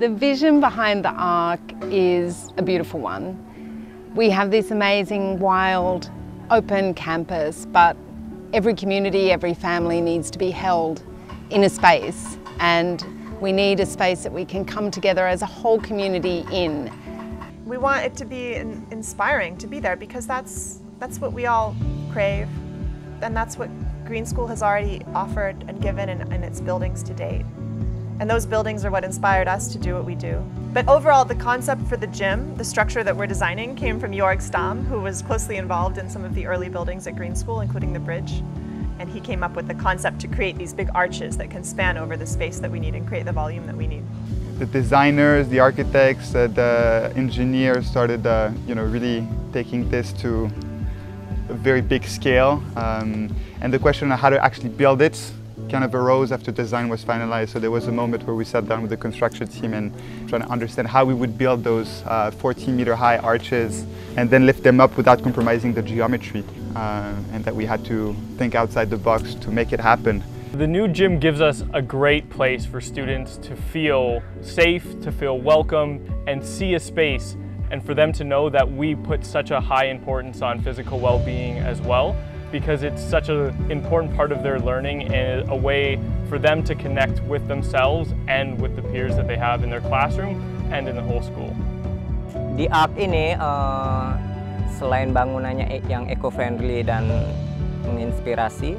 The vision behind the ARC is a beautiful one. We have this amazing, wild, open campus, but every community, every family needs to be held in a space and we need a space that we can come together as a whole community in. We want it to be inspiring to be there because that's, that's what we all crave and that's what Green School has already offered and given in, in its buildings to date. And those buildings are what inspired us to do what we do. But overall, the concept for the gym, the structure that we're designing, came from Jörg Stamm, who was closely involved in some of the early buildings at Green School, including the bridge. And he came up with the concept to create these big arches that can span over the space that we need and create the volume that we need. The designers, the architects, uh, the engineers started uh, you know, really taking this to a very big scale. Um, and the question of how to actually build it kind of arose after design was finalized. So there was a moment where we sat down with the construction team and trying to understand how we would build those uh, 14 meter high arches and then lift them up without compromising the geometry. Uh, and that we had to think outside the box to make it happen. The new gym gives us a great place for students to feel safe, to feel welcome, and see a space, and for them to know that we put such a high importance on physical well-being as well because it's such an important part of their learning and a way for them to connect with themselves and with the peers that they have in their classroom and in the whole school. Di ARC ini uh, selain bangunannya e, yang eco-friendly dan menginspirasi,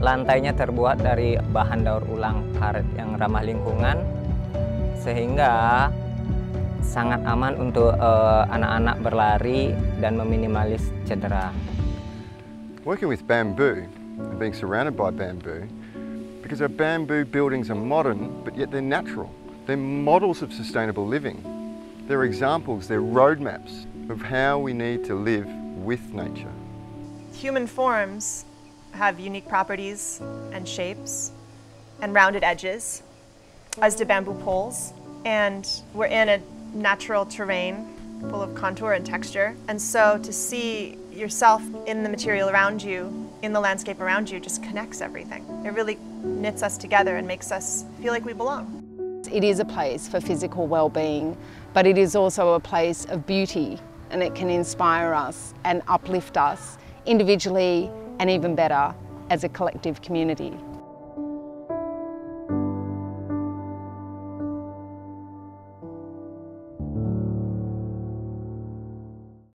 lantainya terbuat dari bahan daur ulang karet yang ramah lingkungan sehingga sangat aman untuk uh, anak-anak uh, berlari dan meminimalis cedera. Working with bamboo and being surrounded by bamboo, because our bamboo buildings are modern, but yet they're natural. They're models of sustainable living. They're examples, they're roadmaps of how we need to live with nature. Human forms have unique properties and shapes and rounded edges, as do bamboo poles. And we're in a natural terrain full of contour and texture. And so to see yourself in the material around you, in the landscape around you, just connects everything. It really knits us together and makes us feel like we belong. It is a place for physical well-being, but it is also a place of beauty and it can inspire us and uplift us individually and even better as a collective community.